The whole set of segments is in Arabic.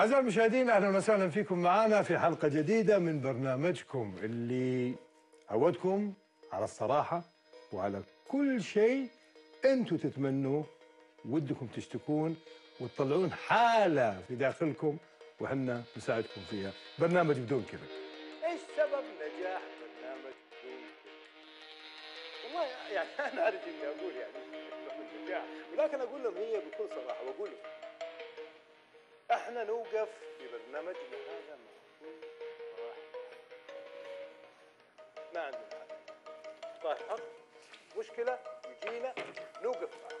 أعزائي المشاهدين أهلا وسهلا فيكم معنا في حلقة جديدة من برنامجكم اللي عودكم على الصراحة وعلى كل شيء أنتم تتمنوه ودكم تشتكون وتطلعون حالة في داخلكم وحنا نساعدكم فيها برنامج بدون كذب إيش سبب نجاح برنامج بدون كذب؟ والله يعني أنا اعرف إني أقول يعني النجاح ولكن أقول لهم هي بكل صراحة وأقول لهم إحنا نوقف في برنامجنا هذا ما عندنا حل صاحب حق مشكلة يجينا نوقف معه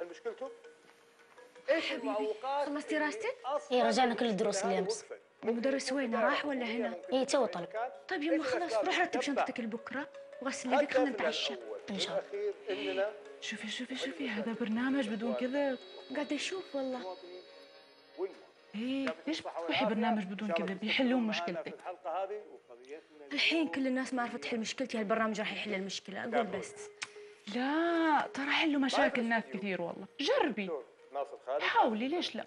هل مشكلته؟ إيش المعوقات خلصتي دراستك؟ إيه، رجعنا كل الدروس اللي أمس. المدرس وين راح ولا هنا؟ إيه، تو طلع. طيب يما خلاص روح رتب شنطتك لبكرة وغسل يدك خلينا نتعشى إن شاء الله. شوفي شوفي شوفي هذا برنامج بدون كذب قاعدة أشوف والله إيه ليش بتروحي برنامج بدون كذب يحلون مشكلتك. الحين كل الناس ما عرفت تحل مشكلتي هالبرنامج راح يحل المشكلة. أقول بس. لا ترى حلوا مشاكل ناس كثير والله. جربي. حاولي ليش لا؟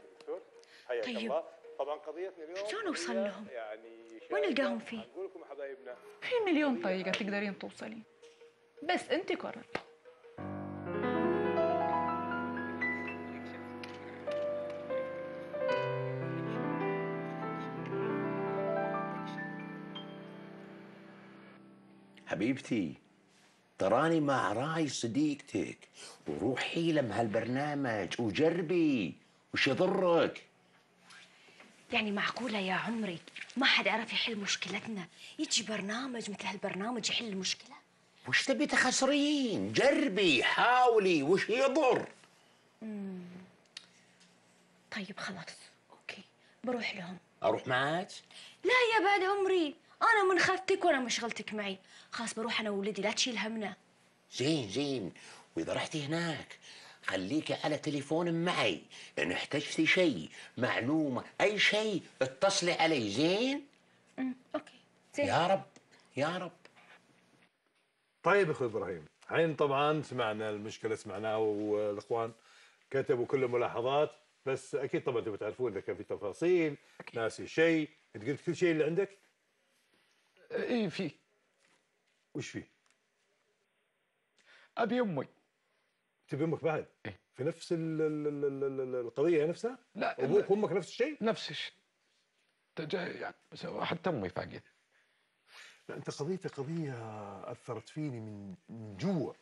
طيب. طبعا قضيتنا اليوم شلون أوصل هي لهم؟ يعني وين شائكة. ألقاهم فيه؟ نقول لكم حبايبنا. في مليون طريقة تقدرين توصلين. بس أنت قرري حبيبتي تراني مع راي صديقتك وروحي لم هالبرنامج وجربي وش يضرك؟ يعني معقولة يا عمري ما حد عرف يحل مشكلتنا؟ يجي برنامج مثل هالبرنامج يحل المشكلة؟ وش تبي تخسرين؟ جربي حاولي وش يضر؟ طيب خلاص أوكي بروح لهم. أروح معك لا يا بعد عمري. أنا من خفتك وأنا مشغلتك معي. خلاص بروح أنا وولدي لا تشيل همنا. زين زين. وإذا رحتي هناك خليكي على تليفون معي. إن احتجتي شيء معلومة أي شيء اتصلي علي. زين؟ أمم، أوكي. زين. يا رب يا رب. طيب أخوي إبراهيم الحين طبعا سمعنا المشكلة سمعناها والإخوان كتبوا كل الملاحظات بس أكيد طبعا تبي تعرفون إذا كان في تفاصيل ناسي شيء. أنت قلت كل شيء اللي عندك؟ إيه في؟ وش فيه؟ أبي أمي. تبي أمك بعد؟ إيه. في نفس ال ال ال ال ال القضية نفسها؟ لا أبوك وأمك نفس الشيء؟ نفس الشيء. يعني بس حتى أمي فاقدة. لا أنت قضيتك قضية أثرت فيني من من جوا.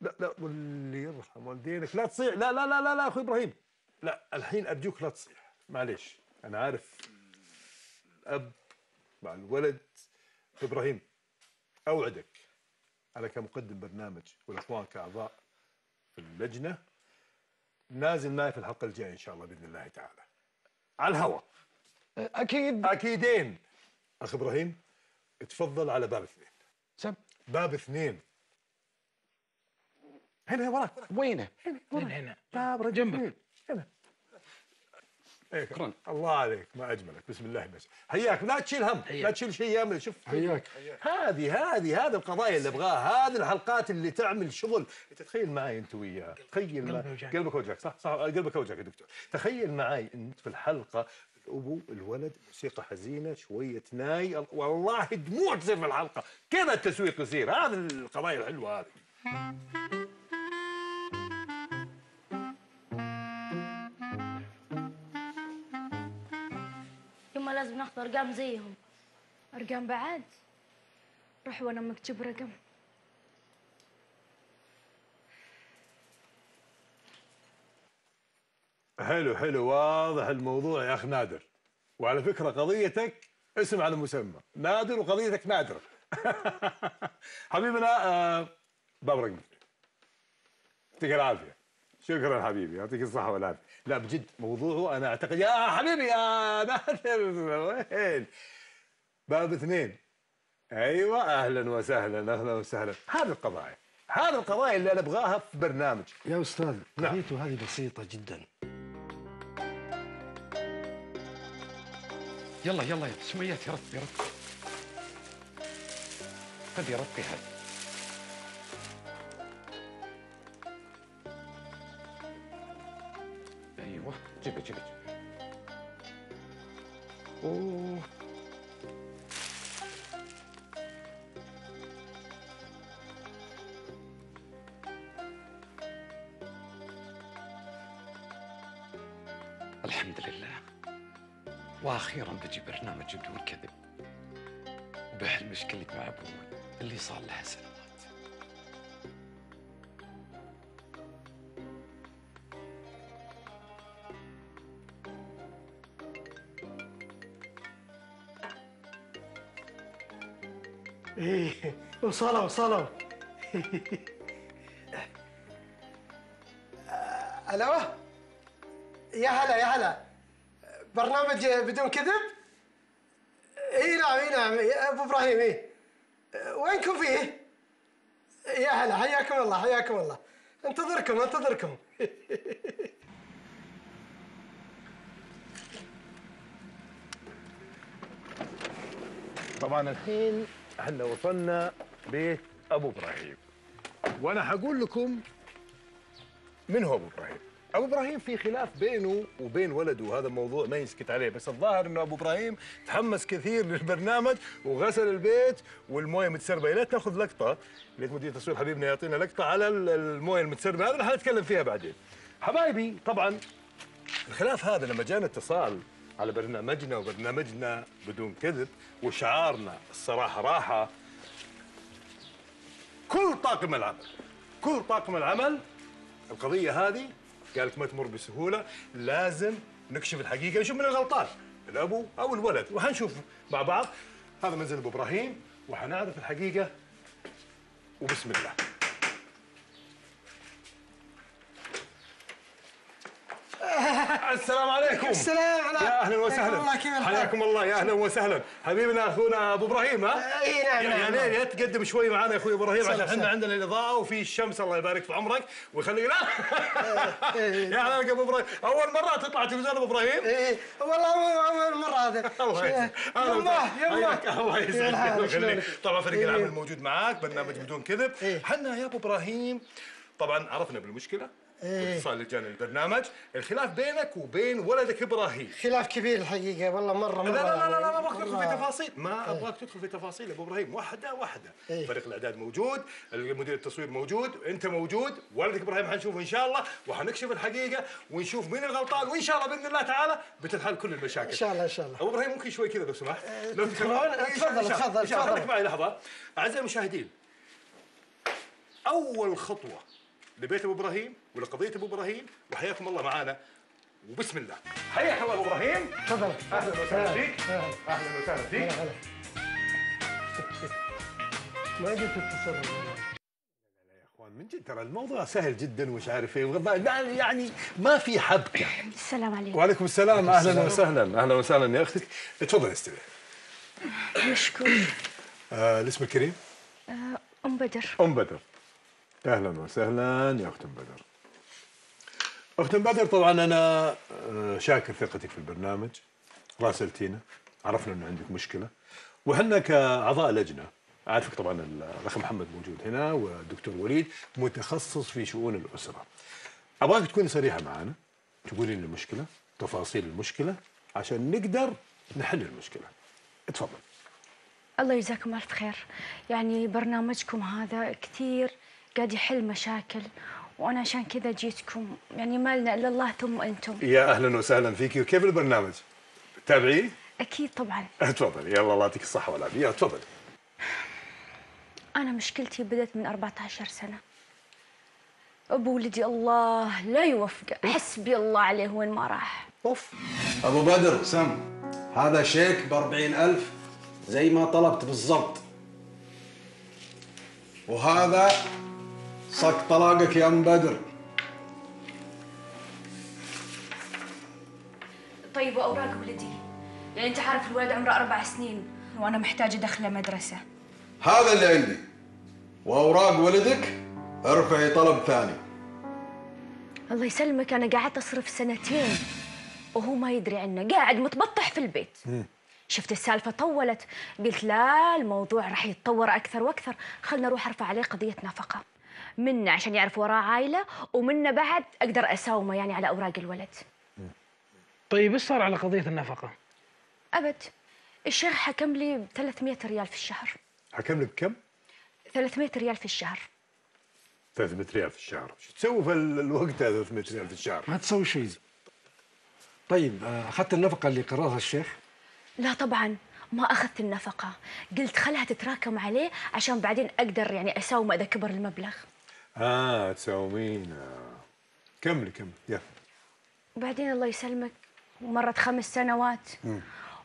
لا لا واللي يرحم والدينك. لا تصيح. لا لا لا لا لا أخوي إبراهيم. لا الحين أرجوك لا تصيح. معليش. أنا عارف. الأب مع الولد. إبراهيم أوعدك أنا كمقدم برنامج والأخوان كأعضاء في اللجنة نازل معي في الحلقة الجاية إن شاء الله بإذن الله تعالى. على الهواء. أكيد. أكيدين. أخ إبراهيم تفضل على باب اثنين. سب باب اثنين. هنا وراك وينه؟ هنا باب رجل جنبك. إيه، شكراً. الله عليك ما أجملك. بسم الله بس. حياك لا تشيل هم لا تشيل شيء يامل. شوف حياك. هذه هذه هذه القضايا اللي أبغاها هذه الحلقات اللي تعمل شغل. انت تخيل معي أنت وياه. تخيل قلبك وجهك. صح صح. قلبك وجهك يا دكتور. تخيل معي أنت في الحلقة الابو الولد موسيقى حزينة شوية ناي. والله دموع تصير في الحلقة. كذا التسويق يصير. هذه القضايا الحلوة هذه. ناخذ ارقام زيهم. أرقام بعد؟ روح وأنا أمك تجيب رقم. حلو حلو واضح الموضوع يا أخ نادر. وعلى فكرة قضيتك اسم على مسمى. نادر وقضيتك نادره حبيبنا آه باب رقم يعطيك العافية. شكرا حبيبي يعطيك الصحة والعافية. لا بجد موضوعه أنا اعتقد يا حبيبي يا نادر وين باب اثنين. أيوه أهلا وسهلا أهلا وسهلا. هذه القضايا هذه القضايا اللي أنا أبغاها في برنامج. يا أستاذ نعم. قضيته هذه بسيطة جدا. يلا يلا يا سميات يا ربي يا ربي خذي ربي هذا أيوه جيبي جيبي جيبي اوه الحمد لله وأخيرا بجي برنامج بدون كذب وبحل مشكلة مع أبوي اللي صار لها سنوات إيه وصلوا وصلوا. ألو؟ يا هلا يا هلا. برنامج بدون كذب؟ إي نعم إي نعم. أبو إبراهيم إي. وينكم فيه؟ يا هلا حياكم الله حياكم الله. انتظركم انتظركم. طبعا الحين إحنا وصلنا بيت ابو إبراهيم. وأنا حقول لكم من هو ابو إبراهيم. ابو إبراهيم في خلاف بينه وبين ولده هذا موضوع ما يسكت عليه بس الظاهر إنه ابو إبراهيم تحمس كثير للبرنامج وغسل البيت والمويه متسربة. يا ليت ناخذ لقطة ليت مدير التصوير حبيبنا يعطينا لقطة على ال- المويه المتسربة. هذا اللي حنتكلم فيها بعدين. حبايبي طبعا الخلاف هذا لما جانا اتصال على برنامجنا وبرنامجنا بدون كذب وشعارنا الصراحة راحة. كل طاقم العمل كل طاقم العمل القضية هذه قالت ما تمر بسهولة لازم نكشف الحقيقة. نشوف من الغلطان الأبو أو الولد وحنشوف مع بعض. هذا منزل أبو إبراهيم وحنعرف الحقيقة. وبسم الله. السلام عليكم السلام عليكم. يا أهلا وسهلا؟ حياكم الله يا أهلا وسهلا حبيبنا أخونا أبو إبراهيم ها إي نعم يا- نعم يا نعم. يا تقدم شوي معنا يا أخوي إبراهيم عشان إحنا. عندنا الإضاءة وفي الشمس الله يبارك في عمرك ويخليك لا يا أهلا أبو إبراهيم أول مرة تطلع تلفزيون أبو إبراهيم إيه والله اول مرة هذا الله يسعدك. الله يسعدك؟ طبعا فريق. العمل موجود معاك برنامج بدون كذب إيه. حنا يا أبو إبراهيم طبعا عرفنا بالمشكلة إيه. الاتصال اللي جانا البرنامج الخلاف بينك وبين ولدك إبراهيم خلاف كبير الحقيقة والله مرة لا مرة لا لا لا, لا. ما ابغاك تدخل في. تفاصيل ما أبغاك تدخل في تفاصيل أبو إبراهيم واحدة واحدة إيه. فريق الأعداد موجود المدير التصوير موجود أنت موجود ولدك إبراهيم حنشوفه إن شاء الله وحنكشف الحقيقة ونشوف مين الغلطان وإن شاء الله بإذن الله تعالى بتنحل كل المشاكل إن شاء الله إن شاء الله أبو إبراهيم ممكن شوي كذا لو سمحت لو؟ إيه، تفضل، تفضل،. تفضل. خليك معي لحظة أعزائي المشاهدين أول خطوة لبيت أبو إبراهيم ولقضيه أبو إبراهيم وحياكم الله معانا. وبسم الله. حياك الله أبو إبراهيم. تفضل. أهلا وسهلا فيك. أهلا. وسهلا فيك. هلا ما قلت التصرف؟ يا إخوان من جد ترى الموضوع سهل جدا ومش عارف إيه. يعني ما في حبكة. السلام عليكم. وعليكم السلام. أهلا وسهلا. أهلا وسهلا يا أختك تفضل استريحي مشكور. آه الاسم الكريم؟ أم بدر. أم بدر. أهلا وسهلا يا اخت ام بدر. اخت ام بدر طبعا أنا آه، شاكر ثقتك في البرنامج. راسلتينا عرفنا إنه عندك مشكلة. وحنا كأعضاء لجنة عارفك طبعا الأخ محمد موجود هنا والدكتور وليد متخصص في شؤون الأسرة. أبغاك تكوني صريحة معنا تقولي لي المشكلة تفاصيل المشكلة عشان نقدر نحل المشكلة. اتفضل. الله يجزاكم ألف خير. يعني برنامجكم هذا كثير قاعد يحل مشاكل وأنا عشان كذا جيتكم. يعني ما لنا إلا الله ثم أنتم. يا أهلا وسهلا فيك. وكيف البرنامج؟ تابعيه أكيد طبعا. تفضل. يلا الله يعطيك الصحة والعافية. تفضل. أنا مشكلتي بدت من 14 سنة. أبو ولدي الله لا يوفقه. حسبي الله عليه وين ما راح. أوف. أبو بدر سم هذا شيك ب ألف زي ما طلبت بالضبط. وهذا صك طلاقك يا ام بدر طيب واوراق ولدي يعني أنت عارف الولد عمره أربع سنين وأنا محتاجة ادخله مدرسة. هذا اللي عندي. وأوراق ولدك ارفعي طلب ثاني. الله يسلمك أنا قعدت أصرف سنتين وهو ما يدري عنه قاعد متبطح في البيت. شفت السالفة طولت قلت لا الموضوع راح يتطور أكثر وأكثر. خلنا أروح ارفع عليه قضيه نفقه منه عشان يعرف وراه عائلة ومنه بعد أقدر أساومه يعني على أوراق الولد طيب إيش صار على قضية النفقة؟ أبد الشيخ حكم لي ب 300 ريال في الشهر حكم لك كم؟ 300 ريال في الشهر 300 ريال في الشهر شو تسوي في ال- الوقت هذا 300 ريال في الشهر؟ ما تسوي شيء طيب آه، أخذت النفقة اللي قررها الشيخ؟ لا طبعا ما أخذت النفقة قلت خلها تتراكم عليه عشان بعدين أقدر يعني اساومه إذا كبر المبلغ آه تساومين آه. كملي كملي. يلا. وبعدين الله يسلمك مرت خمس سنوات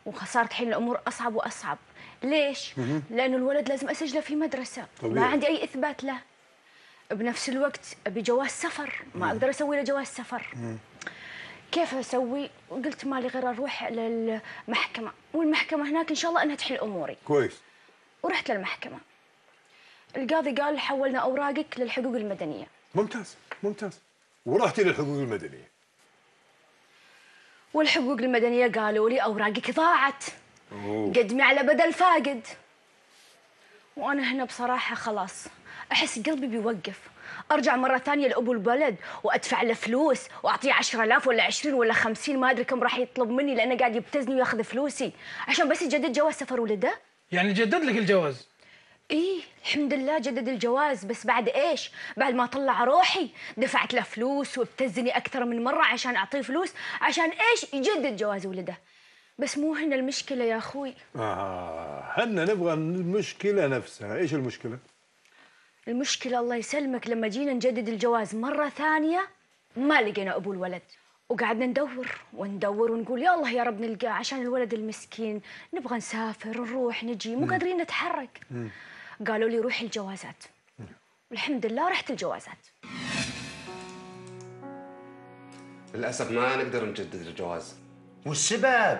وصارت الحين الأمور أصعب وأصعب. ليش؟ لأنه الولد لازم أسجله في مدرسة. ما طبيعي. عندي أي إثبات له. بنفس الوقت أبي جواز سفر. ما أقدر أسوي له جواز سفر. كيف أسوي؟ قلت مالي غير أروح للمحكمة. والمحكمة هناك إن شاء الله إنها تحل أموري. كويس. ورحت للمحكمة. القاضي قال حولنا أوراقك للحقوق المدنية. ممتاز ممتاز. ورحتي للحقوق المدنية. والحقوق المدنية قالوا لي أوراقك ضاعت. أوه. قدمي على بدل فاقد. وأنا هنا بصراحة خلاص. أحس قلبي بيوقف. أرجع مرة ثانية لأبو البلد وأدفع له فلوس وأعطيه 10000 ولا 20 ولا 50 ما أدري كم راح يطلب مني لأنه قاعد يبتزني وياخذ فلوسي. عشان بس يجدد جواز سفر ولده؟ يعني جدد لك الجواز؟ إيه الحمد لله جدد الجواز بس بعد إيش؟ بعد ما طلع روحي دفعت له فلوس وابتزني أكثر من مرة عشان أعطيه فلوس عشان إيش؟ يجدد جواز ولده. بس مو هنا المشكلة يا أخوي. آه هنا نبغى المشكلة نفسها. إيش المشكلة؟ المشكلة الله يسلمك لما جينا نجدد الجواز مرة ثانية ما لقينا أبو الولد. وقعدنا ندور وندور ونقول يا الله يا رب نلقاه عشان الولد المسكين نبغى نسافر نروح نجي مو قادرين نتحرك. قالوا لي روحي الجوازات. والحمد لله رحت الجوازات. للأسف ما نقدر نجدد الجواز. والسبب؟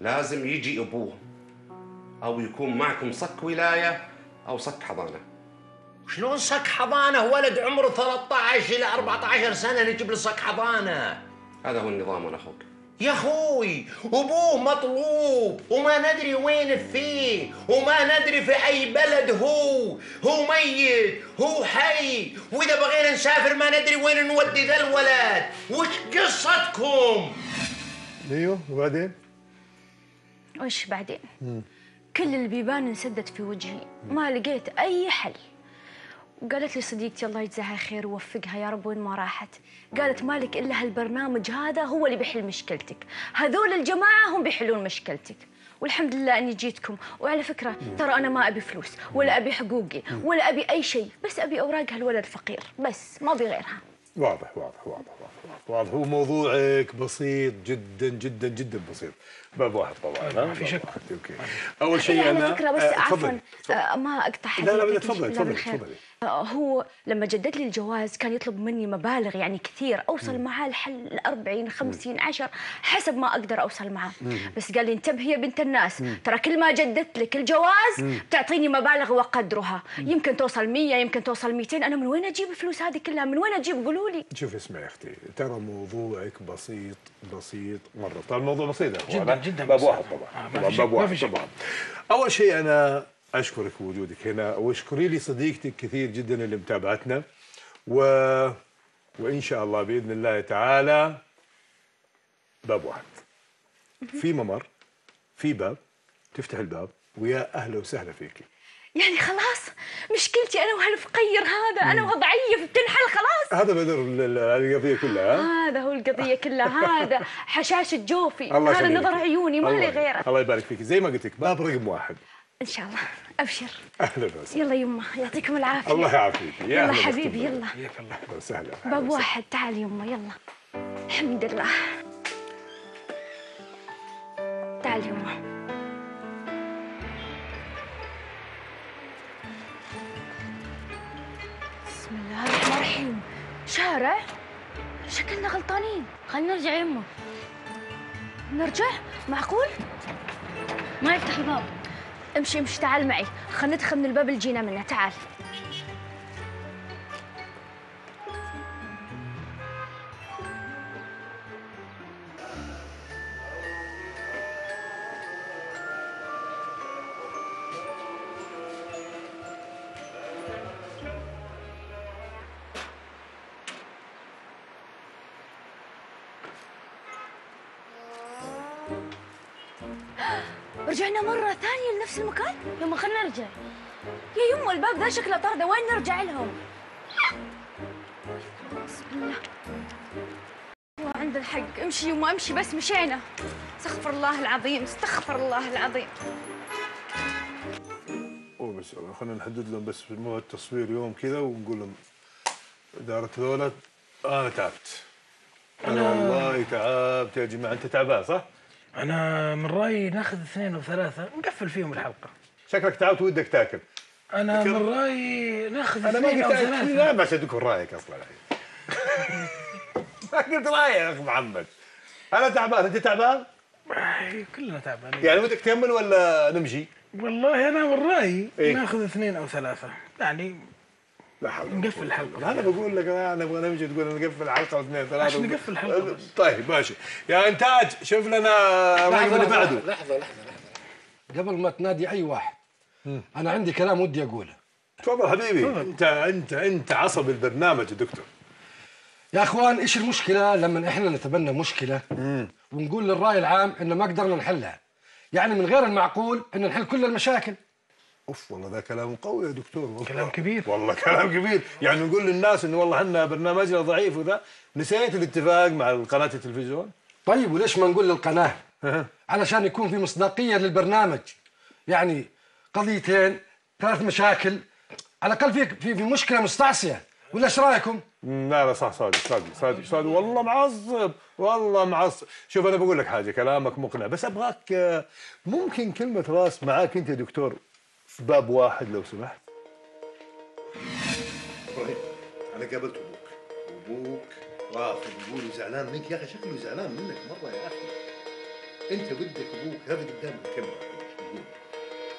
لازم يجي أبوه أو يكون معكم صك ولاية أو صك حضانة. شلون صك حضانة؟ ولد عمره 13 إلى 14 سنة نجيب له صك حضانة. هذا هو النظام أنا أخوك. يا أخوي أبوه مطلوب وما ندري وين فيه وما ندري في أي بلد هو. هو ميت هو حي وإذا بغينا نسافر ما ندري وين نودي ذا الولد. وش قصتكم؟ أيوه وبعدين؟ وش بعدين؟ كل البيبان انسدت في وجهي ما لقيت أي حل. وقالت لي صديقتي الله يجزاها خير ووفقها يا رب وين ما راحت. قالت مالك إلا هالبرنامج هذا هو اللي بيحل مشكلتك. هذول الجماعة هم بيحلون مشكلتك. والحمد لله إني جيتكم. وعلى فكرة ترى أنا ما أبي فلوس ولا أبي حقوقي ولا أبي أي شيء بس أبي أوراق هالولد الفقير. بس ما أبي غيرها. واضح واضح واضح واضح واضح. هو موضوعك بسيط جدا جدا جدا بسيط. باب واحد طبعا. ما في شك. أوكي. أول شيء أنا فكرة بس آه، عفوا تفضلي. آه، ما اقطع لا، لا، حديثك. تفضلي، لا، تفضلي،. تفضلي. آه، هو لما جدد لي الجواز كان يطلب مني مبالغ يعني كثير أوصل معاه الحل 40 50 10 حسب ما أقدر أوصل معاه. بس قال لي انتبهي يا بنت الناس ترى كل ما جددت لك الجواز بتعطيني مبالغ وقدرها يمكن توصل 100 يمكن توصل 200 أنا من وين أجيب الفلوس هذه كلها؟ من وين أجيب؟ قولوا لي. شوف اسمعي يا أختي ترى موضوعك بسيط بسيط مرة. طبعا الموضوع بسيط يا جداً، أخوان. جداً باب. واحد طبعا آه، ما طبعا في باب واحد. طبعا أول شيء أنا أشكرك في وجودك هنا واشكري لي صديقتك كثير جدا اللي متابعتنا و... وإن شاء الله بإذن الله تعالى باب واحد في ممر في باب تفتح الباب ويا أهلا وسهلا فيكي يعني خلاص مشكلتي أنا وهالفقير هذا؟ أنا وضعيف بتنحل خلاص؟ هذا بدر القضية كلها ها؟ هذا هو القضية كلها هذا حشاشه جوفي الله هذا. نظر عيوني ما الله لي. غيره. الله يبارك فيك. زي ما قلت لك باب رقم واحد. إن شاء الله. أبشر. أهلا وسهلا. يلا يمه يعطيكم العافية. الله يعافيك. يا يلا حبيبي. يلا. أهلا وسهلا. باب. واحد. تعال يمه يلا. الحمد لله. تعال يمه شارع شكلنا غلطانين. خلينا نرجع يمه. نرجع؟ معقول؟ ما يفتح الباب. امشي امشي تعال معي. خلينا ندخل من الباب اللي جينا منه. تعال. يا يمه الباب ذا شكله طردة وين نرجع لهم؟ بسم الله. الله عند الحق. امشي يمه امشي بس مشينا. استغفر الله العظيم استغفر الله العظيم. هو بس خلينا نحدد لهم بس موعد التصوير يوم كذا ونقول لهم إدارة ذولا أنا تعبت. أنا والله تعبت يا جماعة. أنت تعبان صح؟ أنا من رأيي ناخذ اثنين أو ثلاثة نقفل فيهم الحلقة. شكلك تعبت ودك تاكل. أنا من رأيي ناخذ أنا ما اثنين قلت أو لا ثلاثة ما تكون رأيك أصلا. الحين ما قلت رأيي يا أخ محمد. أنا تعبان أنت تعبان؟ كلنا تعبانين. يعني ودك تكمل ولا نمشي؟ والله أنا من رأيي إيه؟ ناخذ اثنين أو ثلاثة. يعني لا حول نقفل الحلقة. أنا بقول لك أنا نبغى نمشي تقول نقفل الحلقة اثنين ثلاثة عشان نقفل الحلقة بس. طيب ماشي. يا إنتاج شوف لنا الرقم اللي بعده. لحظة لحظة لحظة. قبل ما تنادي أي واحد. أنا عندي كلام ودي أقوله. تفضل حبيبي. انت انت أنت عصب البرنامج يا دكتور. يا أخوان إيش المشكلة؟ لما إحنا نتبنى مشكلة ونقول للراي العام ان ما قدرنا نحلها. يعني من غير المعقول ان نحل كل المشاكل. أوف والله ذا كلام قوي يا دكتور. والله. كلام كبير. والله كلام كبير. يعني نقول للناس إنه والله إحنا برنامجنا ضعيف وذا. نسيت الاتفاق مع قناة التلفزيون؟ طيب وليش ما نقول للقناة؟ علشان يكون في مصداقية للبرنامج. يعني قضيتين ثلاث مشاكل. على الأقل في في, في مشكلة مستعصية. ولا إيش رأيكم؟ لا لا صح صادق صادق صادق صادق. والله معصب والله معصب. شوف أنا بقول لك حاجة كلامك مقنع. بس أبغاك ممكن كلمة راس معاك أنت يا دكتور في باب واحد لو سمحت. إبراهيم أنا قابلت أبوك وابوك رافض يقول زعلان منك. يا أخي شكله زعلان منك مرة يا أخي. أنت بدك أبوك هذا قدام الكاميرا.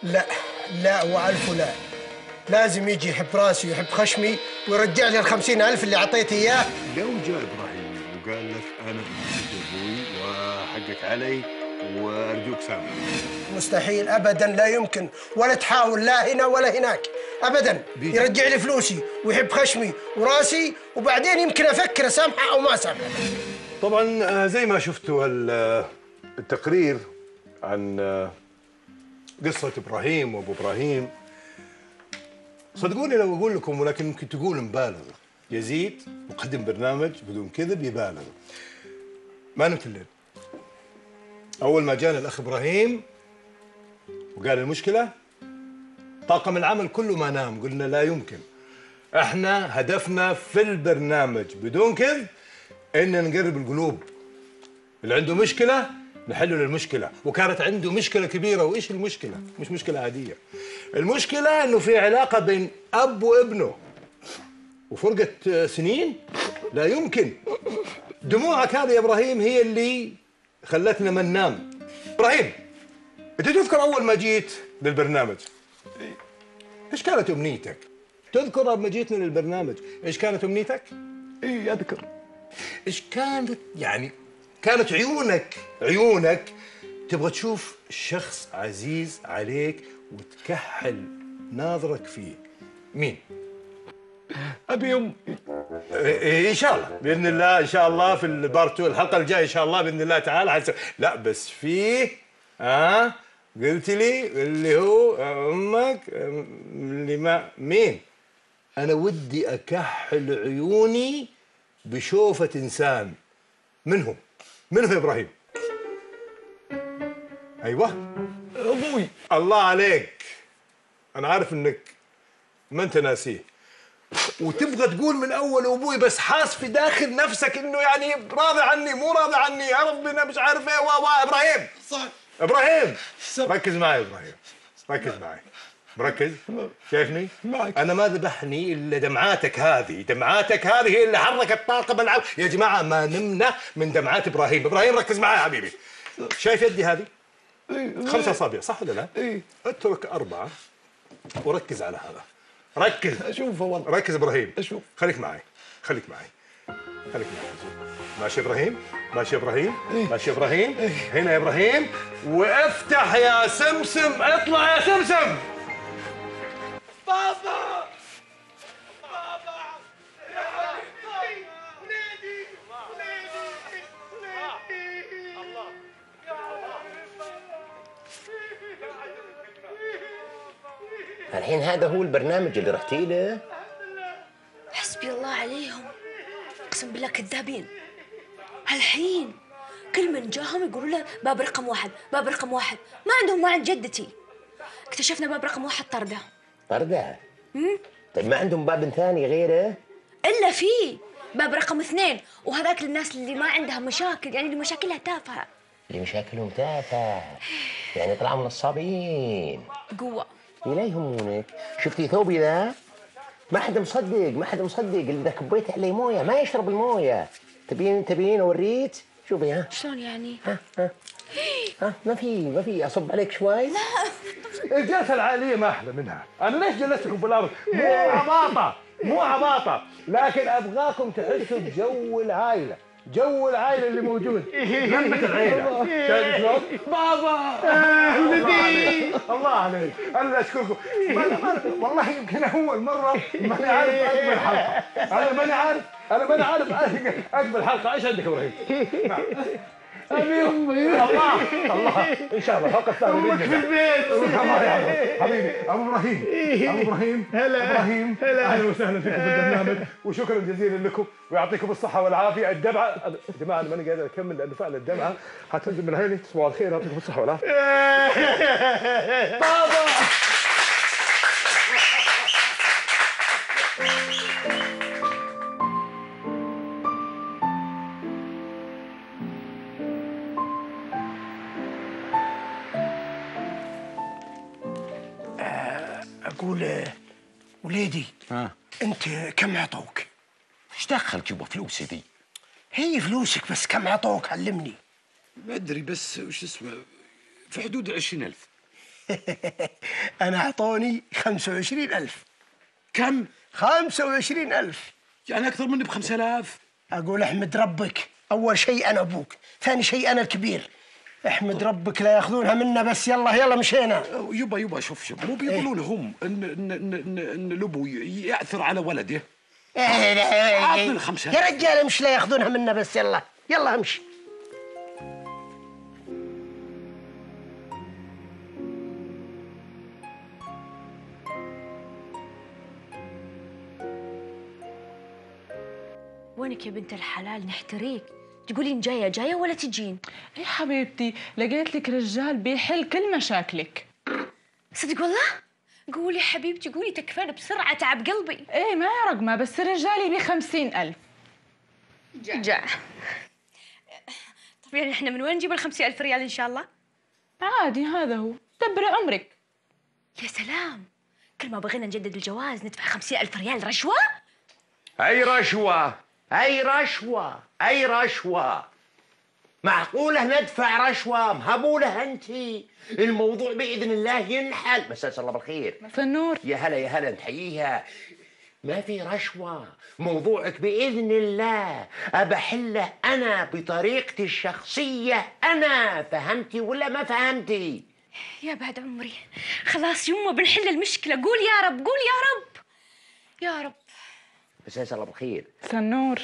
لا لا والف لا لازم يجي يحب راسي ويحب خشمي ويرجع لي الخمسين ألف اللي أعطيته إياه. لو جاء إبراهيم وقال لك أنا بنت أبوي وحقك علي وأرجوك سامح مستحيل أبدا لا يمكن. ولا تحاول لا هنا ولا هناك. أبدا. بيجي. يرجع لي فلوسي ويحب خشمي وراسي وبعدين يمكن أفكر أسامحه أو ما أسامحه. طبعا آه، زي ما شفتوا ال- آه، التقرير عن قصة إبراهيم وأبو إبراهيم. صدقوني لو أقول لكم ولكن ممكن تقول مبالغ. يزيد مقدم برنامج بدون كذب يبالغ. ما نمت الليل. أول ما جانا الأخ إبراهيم وقال المشكلة طاقم العمل كله ما نام. قلنا لا يمكن. إحنا هدفنا في البرنامج بدون كذب إن نقرب القلوب. اللي عنده مشكلة نحل له المشكلة. وكانت عنده مشكلة كبيرة. وإيش المشكلة؟ مش مشكلة عادية. المشكلة إنه في علاقة بين أب وابنه. وفرقه سنين لا يمكن. دموعك هذه يا إبراهيم هي اللي خلتنا ما ننام. إبراهيم أنت تذكر أول ما جيت للبرنامج؟ إيش كانت أمنيتك؟ تذكر لما جيتنا للبرنامج إيش كانت أمنيتك؟ إي أذكر. إيش كانت يعني كانت عيونك عيونك. تبغى تشوف شخص عزيز عليك وتكحل ناظرك فيه. مين؟ أبي ام إن شاء الله. بإذن الله إن شاء الله في البارتو الحلقة الجاية إن شاء الله بإذن الله تعالى. حس... لا بس فيه ها آه قلت لي اللي هو أمك اللي ما مين؟ أنا ودي أكحل عيوني بشوفة إنسان. منهم منهم يا إبراهيم؟ أيوه. أبوي. الله عليك. أنا عارف إنك ما أنت ناسيه. وتبغى تقول من أول أبوي بس حاس في داخل نفسك إنه يعني راضي عني مو راضي عني. يا ربي أنا مش عارف إيه. وا وا إبراهيم. صح. إبراهيم. ركز معي إبراهيم. ركز معي. مركز. شايفني؟ أنا ما ذبحني إلا دمعاتك هذه. دمعاتك هذه هي اللي حركت طاقم العب يا جماعة ما نمنا من دمعات إبراهيم. إبراهيم ركز معي يا حبيبي. شايف يدي هذه؟ خمسة أصابع صح ولا لا؟ اترك أربعة وركز على هذا. ركز. أشوفه والله. ركز إبراهيم. أشوف. خليك معي. خليك معي. خليك معي ماشي إبراهيم؟ ماشي إبراهيم؟ ماشي إبراهيم؟ هنا يا إبراهيم. وافتح يا سمسم. اطلع يا سمسم. بابا! الحين هذا هو البرنامج اللي رحتي له؟ حسبي الله عليهم. اقسم بالله كذابين. الحين كل من جاهم يقولوا له باب رقم واحد باب رقم واحد. ما عندهم ما عند جدتي. اكتشفنا باب رقم واحد طرده. طردة طيب ما عندهم باب ثاني غيره؟ إلا في باب رقم اثنين وهذاك للناس اللي ما عندها مشاكل يعني اللي مشاكلها تافهة. اللي مشاكلهم تافهة. يعني طلعوا نصابين قوة. لا يهمونك شفتي ثوبي ذا؟ ما حد مصدق ما حد مصدق اللي كبيت عليه موية ما يشرب الموية. تبين تبين أوريك؟ شوفي ها. شلون يعني؟ ها ها. ها ما في ما في أصب عليك شوي. لا. الجلسة العائلية ما أحلى منها. أنا ليش جلستكم في الأرض؟ مو عباطة مو عباطة. لكن أبغاكم تحسوا بجو العائلة. جو العائلة اللي موجود لمة العيلة. شايف شلون؟ بابا. ولدي. الله عليك. الله أشكركم. والله يمكن اول مره ماني عارف اقبل حلقة. أنا ماني عارف أنا ماني عارف اقبل حلقة. إيش عندك أبراهيم؟ نعم. ابي امي الله الله ان شاء الله الحلقة الثانية أمك في البيت الله حبيبي ابو إبراهيم ابو إبراهيم هلا إبراهيم هلا أهلا وسهلا فيكم في البرنامج وشكرا جزيلا لكم ويعطيكم الصحه والعافيه الدمعه يا جماعة أنا ماني قادر اكمل لأنه فعلا الدمعه حتنزل من عيني تصبحوا على خير يعطيكم الصحه والعافيه بابا أقول آه، وليدي ها. أنت كم عطوك؟ إيش دخل جوا فلوسي دي؟ هي فلوسك بس كم عطوك؟ علمني. ما أدري بس وش اسمه في حدود العشرين ألف. أنا أعطوني 25000 كم؟ 25000 يعني أكثر مني بخمسة آلاف. أقول أحمد ربك أول شيء أنا أبوك ثاني شيء أنا الكبير. احمد ربك لا ياخذونها منا بس يلا يلا مشينا. يبا يبا شوف شوف. مو بيقولون هم ان ان ان, إن, إن الابو يأثر على ولده. إيه، إيه، إيه. عطني الخمسة. يا رجال مش لا ياخذونها منا بس يلا يلا امشي. وينك يا بنت الحلال؟ نحتريك. تقولين جاية جاية ولا تجين؟ يا حبيبتي لقيت لك رجال بيحل كل مشاكلك. صدق والله؟ قولي حبيبتي قولي تكفين بسرعة تعب قلبي. إيه ما هي رقمة بس رجالي بخمسين ألف. جاء طيب يعني إحنا من وين نجيب الخمسين ألف ريال إن شاء الله؟ عادي هذا هو. دبري عمرك. يا سلام. كل ما بغينا نجدد الجواز ندفع خمسين ألف ريال رشوة؟ أي رشوة؟ أي رشوة أي رشوة. معقولة ندفع رشوة؟ مهبولة أنت. الموضوع بإذن الله ينحل. مساء الله بالخير. مساء النور. يا هلا يا هلا نحييها. ما في رشوة. موضوعك بإذن الله. أبحله أنا بطريقتي الشخصية. أنا فهمتي ولا ما فهمتي؟ يا بعد عمري. خلاص يما بنحل المشكلة قول يا رب قول يا رب. يا رب. مساء الله بالخير مساء النور.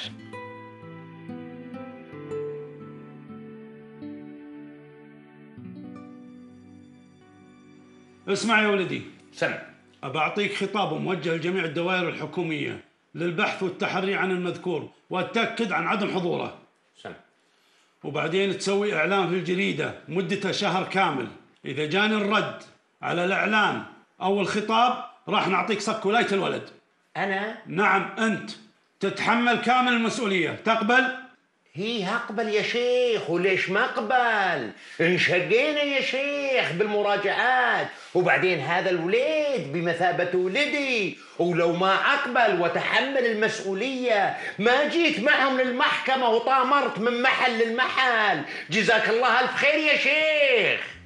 اسمع يا ولدي. سمع. أبعطيك خطاب موجه لجميع الدوائر الحكومية للبحث والتحري عن المذكور والتأكد عن عدم حضوره. سمع. وبعدين تسوي إعلان في الجريدة مدته شهر كامل. إذا جاني الرد على الإعلان أو الخطاب راح نعطيك صك ولاية الولد. أنا؟ نعم أنت. تتحمل كامل المسؤولية. تقبل؟ هي هقبل يا شيخ وليش ما أقبل؟ انشقينا يا شيخ بالمراجعات. وبعدين هذا الوليد بمثابة ولدي. ولو ما أقبل وتحمل المسؤولية ما جيت معهم للمحكمة وطامرت من محل للمحل. جزاك الله ألف خير يا شيخ.